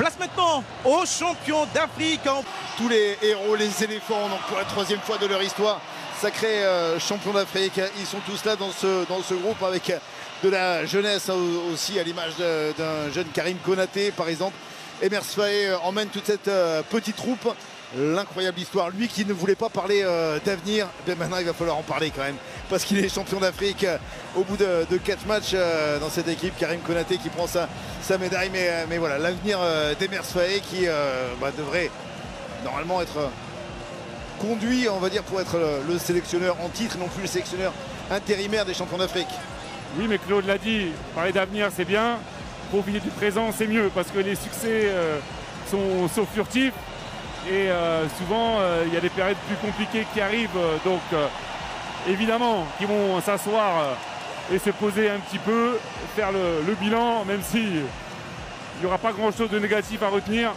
Place maintenant aux champions d'Afrique. Tous les héros, les éléphants, pour la troisième fois de leur histoire, sacrés euh, champions d'Afrique. Ils sont tous là dans ce, groupe avec de la jeunesse aussi, à l'image d'un jeune Karim Konaté par exemple. Emers Faé euh, emmène toute cette euh, petite troupe l'incroyable histoire. Lui qui ne voulait pas parler euh, d'avenir, ben maintenant il va falloir en parler quand même. Parce qu'il est champion d'Afrique euh, au bout de, de 4 matchs euh, dans cette équipe. Karim Konaté qui prend sa, médaille. Mais, voilà, l'avenir d'Emers Faé qui bah, devrait normalement être conduit, on va dire, pour être le, sélectionneur en titre, non plus le sélectionneur intérimaire des champions d'Afrique. Oui, mais Claude l'a dit, parler d'avenir c'est bien, profiter du présent c'est mieux parce que les succès sont, sont furtifs et euh, souvent euh, il y a des périodes plus compliquées qui arrivent. donc euh, évidemment qu'ils vont s'asseoir et se poser un petit peu, faire le, bilan, même si il n'y aura pas grand chose de négatif à retenir.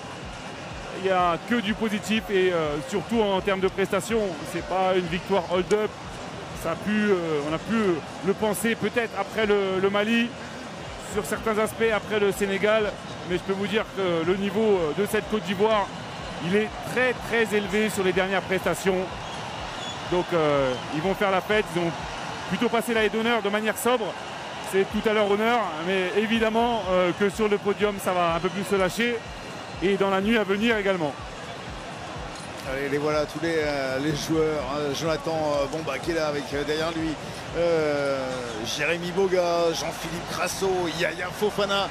Il n'y a que du positif et surtout en termes de prestations, c'est pas une victoire hold-up. Ça a pu, on a pu le penser peut-être après le, Mali, sur certains aspects après le Sénégal, mais je peux vous dire que le niveau de cette Côte d'Ivoire il est très très élevé sur les dernières prestations. Donc euh, ils vont faire la fête, ils ont plutôt passé la d'honneur de manière sobre. C'est tout à leur honneur, mais évidemment euh, que sur le podium ça va un peu plus se lâcher et dans la nuit à venir également. Allez, les voilà tous les, euh, joueurs. Hein. Jonathan Bomba qui est là avec derrière lui. Jérémy Boga, Jean-Philippe Crasso, Yaya Fofana.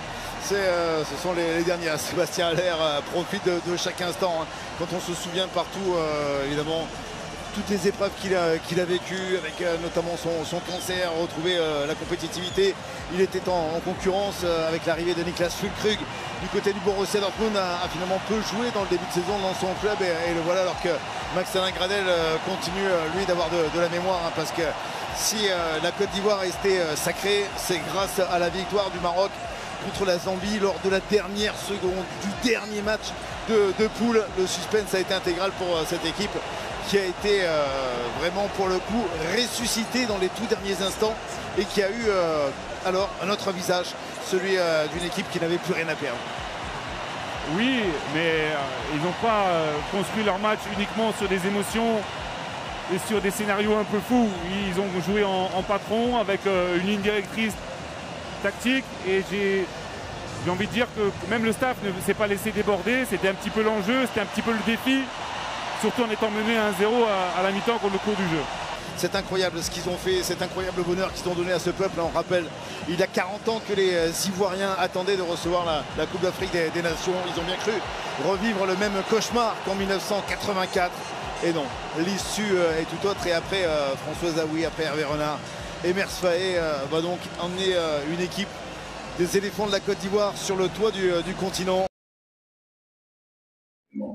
Euh, ce sont les, derniers. Sébastien Allaire euh, profite de, chaque instant. Hein. Quand on se souvient partout, euh, évidemment, toutes les épreuves qu'il a, vécues, avec notamment son, cancer, retrouver la compétitivité. Il était en, concurrence avec l'arrivée de Niklas Fulkrug du côté du Borussia Dortmund, a, finalement peu joué dans le début de saison dans son club et, le voilà alors que Max Alain Gradel continue lui d'avoir de, la mémoire hein, parce que si la Côte d'Ivoire a été sacrée, c'est grâce à la victoire du Maroc contre la Zambie lors de la dernière seconde du dernier match de, poule. Le suspense a été intégral pour euh, cette équipe qui a été euh, vraiment pour le coup ressuscitée dans les tout derniers instants et qui a eu euh, alors un autre visage, celui d'une équipe qui n'avait plus rien à perdre. Oui, mais ils n'ont pas construit leur match uniquement sur des émotions et sur des scénarios un peu fous. Ils ont joué en patron avec une ligne directrice tactique et j'ai envie de dire que même le staff ne s'est pas laissé déborder. C'était un petit peu l'enjeu, c'était un petit peu le défi, surtout en étant mené 1-0 à, la mi-temps contre le cours du jeu. C'est incroyable ce qu'ils ont fait, cet incroyable bonheur qu'ils ont donné à ce peuple. On rappelle, il y a 40 ans que les euh, Ivoiriens attendaient de recevoir la, Coupe d'Afrique des, Nations. Ils ont bien cru revivre le même cauchemar qu'en 1984. Et non, l'issue euh, est tout autre. Et après euh, François Zawi, après Hervé Renard, Emers Faé va donc emmener une équipe des éléphants de la Côte d'Ivoire sur le toit du continent.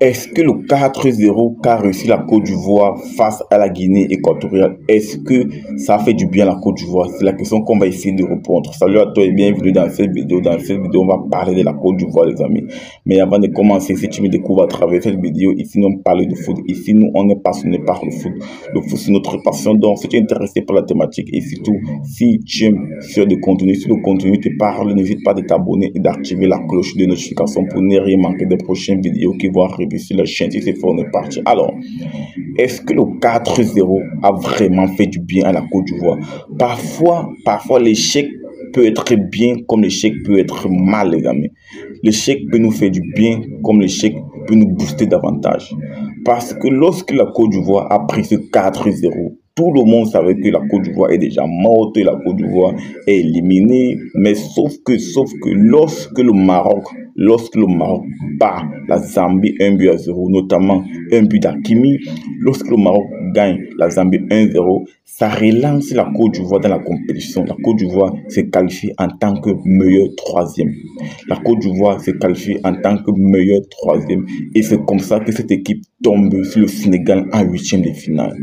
Est-ce que le 4-0 qu'a réussi la Côte d'Ivoire face à la Guinée équatoriale, est-ce que ça fait du bien à la Côte d'Ivoire? C'est la question qu'on va essayer de répondre. Salut à toi et bienvenue dans cette vidéo. Dans cette vidéo, on va parler de la Côte d'Ivoire, les amis. Mais avant de commencer, si tu me découvres à travers cette vidéo, ici, nous on parle de foot. Ici, nous, on est passionné par le foot. Le foot, c'est notre passion. Donc, si tu es intéressé par la thématique et surtout, si tu aimes faire du contenu, si le contenu te parle, n'hésite pas de t'abonner et d'activer la cloche de notification pour ne rien manquer des prochaines vidéos qui vont arriver sur la chaîne si c'est fort, on est parti. Alors, est-ce que le 4-0 a vraiment fait du bien à la Côte d'Ivoire? Parfois, parfois l'échec peut être bien comme l'échec peut être mal, les amis. L'échec peut nous faire du bien comme l'échec peut nous booster davantage. Parce que lorsque la Côte d'Ivoire a pris ce 4-0, tout le monde savait que la Côte d'Ivoire est déjà morte la Côte d'Ivoire est éliminée. Mais sauf que, sauf que lorsque le Maroc, lorsque le Maroc bat la Zambie 1 but à 0, notamment un but d'Akimi, lorsque le Maroc gagne la Zambie 1-0, ça relance la Côte d'Ivoire dans la compétition. La Côte d'Ivoire s'est qualifiée en tant que meilleur troisième. La Côte d'Ivoire s'est qualifiée en tant que meilleur troisième. Et c'est comme ça que cette équipe tombe sur le Sénégal en huitième de finale.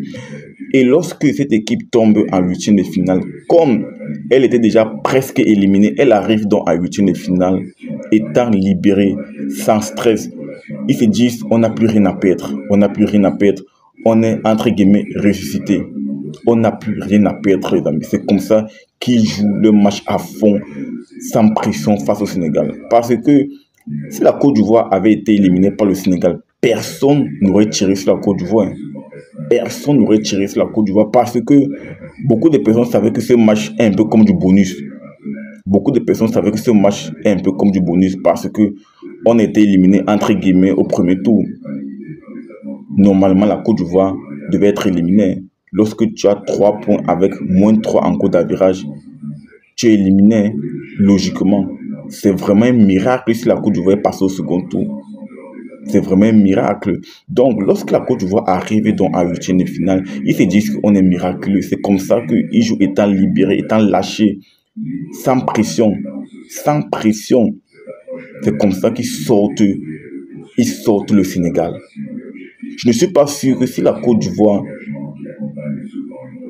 Et lorsque cette équipe tombe en huitième de finale, comme elle était déjà presque éliminée, elle arrive donc à huitième de finale, étant libérée, sans stress. Ils se disent, on n'a plus rien à perdre, on n'a plus rien à perdre, on est entre guillemets ressuscité. On n'a plus rien à perdre, les amis. C'est comme ça qu'ils jouent le match à fond, sans pression face au Sénégal. Parce que Si la Côte d'Ivoire avait été éliminée par le Sénégal, personne n'aurait tiré sur la Côte d'Ivoire. Personne n'aurait tiré sur la Côte d'Ivoire parce que beaucoup de personnes savaient que ce match est un peu comme du bonus. Beaucoup de personnes savaient que ce match est un peu comme du bonus parce que on était éliminé entre guillemets au premier tour. Normalement, la Côte d'Ivoire devait être éliminée. Lorsque tu as 3 points avec moins de 3 en cours d'avirage, tu es éliminé logiquement. C'est vraiment un miracle si la Côte d'Ivoire passe au second tour. C'est vraiment un miracle. Donc, lorsque la Côte d'Ivoire arrive dans un huitième de finale, ils se disent qu'on est miraculeux. C'est comme ça qu'ils jouent étant libérés, étant lâchés, sans pression. Sans pression. C'est comme ça qu'ils sortent, ils sortent le Sénégal. Je ne suis pas sûr que si la Côte d'Ivoire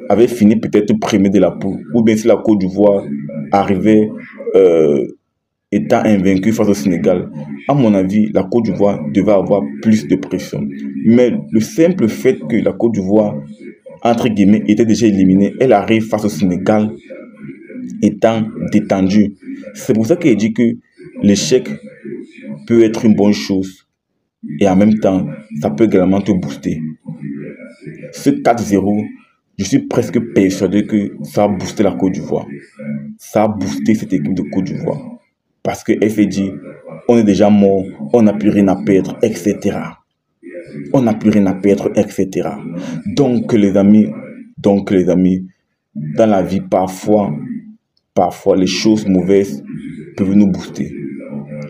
avait fini peut-être premier de la poule, ou bien si la Côte d'Ivoire arrivait euh, étant invaincue face au Sénégal, à mon avis, la Côte d'Ivoire devait avoir plus de pression. Mais le simple fait que la Côte d'Ivoire, entre guillemets, était déjà éliminée, elle arrive face au Sénégal étant détendue. C'est pour ça qu'il dit que l'échec peut être une bonne chose et en même temps, ça peut également te booster. Ce 4-0, je suis presque persuadé que ça a boosté la Côte d'Ivoire. Ça a boosté cette équipe de Côte d'Ivoire. Parce qu'elle s'est dit, on est déjà mort, on n'a plus rien à perdre, etc. On n'a plus rien à perdre, etc. Donc les amis, donc les amis, dans la vie, parfois, parfois les choses mauvaises peuvent nous booster.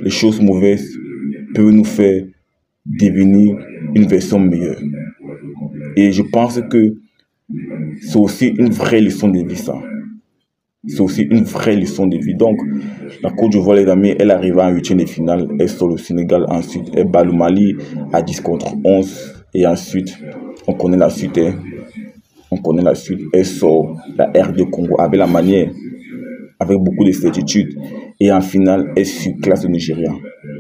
Les choses mauvaises peuvent nous faire devenir une version meilleure. Et je pense que c'est aussi une vraie leçon de vie, ça. C'est aussi une vraie leçon de vie. Donc, la Côte d'Ivoire, les amis, elle arrive en huitième de finale. Elle sort le Sénégal. Ensuite, elle bat le Mali à 10 contre 11. Et ensuite, on connaît la suite. Hein. On connaît la suite. Elle sort la R de Congo avec la manière, avec beaucoup de certitude. Et en finale, elle surclasse le Nigeria.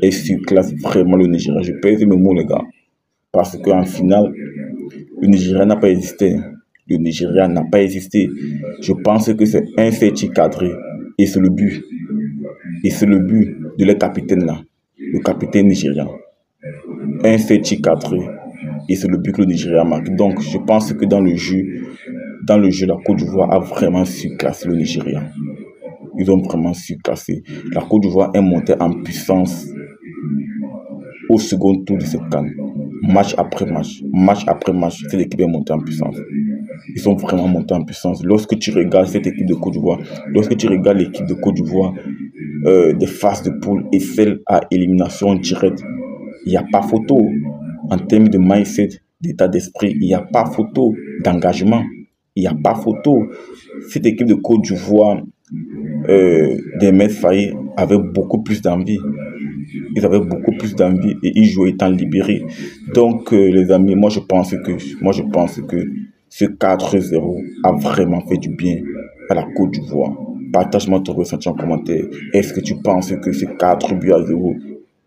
Elle surclasse vraiment le Nigeria. Je pèse mes mots, les gars. Parce qu'en finale, le Nigeria n'a pas existé. Le Nigeria n'a pas existé. Je pense que c'est un fait cadré. Et c'est le but. Et c'est le but de leur capitaine là. Le capitaine nigérian. Un fait cadré. Et c'est le but que le Nigeria marque. Donc, je pense que dans le jeu, dans le jeu, la Côte d'Ivoire a vraiment su classer le Nigeria. Ils ont vraiment su classer. La Côte d'Ivoire est montée en puissance au second tour de cette canne. Match après match, match après match, cette équipe est montée en puissance. Ils sont vraiment montés en puissance. Lorsque tu regardes cette équipe de Côte d'Ivoire, lorsque tu regardes l'équipe de Côte d'Ivoire euh, des phases de poule et celle à élimination directe, il n'y a pas photo. En termes de mindset, d'état d'esprit, il n'y a pas photo d'engagement. Il n'y a pas photo. Cette équipe de Côte d'Ivoire euh, des maîtres faillis avait beaucoup plus d'envie. Ils avaient beaucoup plus d'envie et ils jouaient étant libérés. Donc, euh, les amis, moi je pense que, moi je pense que ce 4-0 a vraiment fait du bien à la Côte d'Ivoire. Partage-moi ton ressenti en commentaire. Est-ce que tu penses que ce 4 buts à 0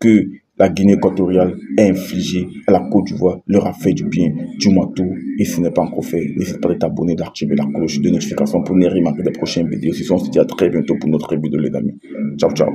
que la Guinée équatoriale a infligé à la Côte d'Ivoire leur a fait du bien? Dis-moi tout. Et si ce n'est pas encore fait, n'hésite pas à t'abonner, d'activer la cloche de notification pour ne rien manquer des prochaines vidéos. Si on se dit à très bientôt pour notre vidéo, les amis. Ciao, ciao.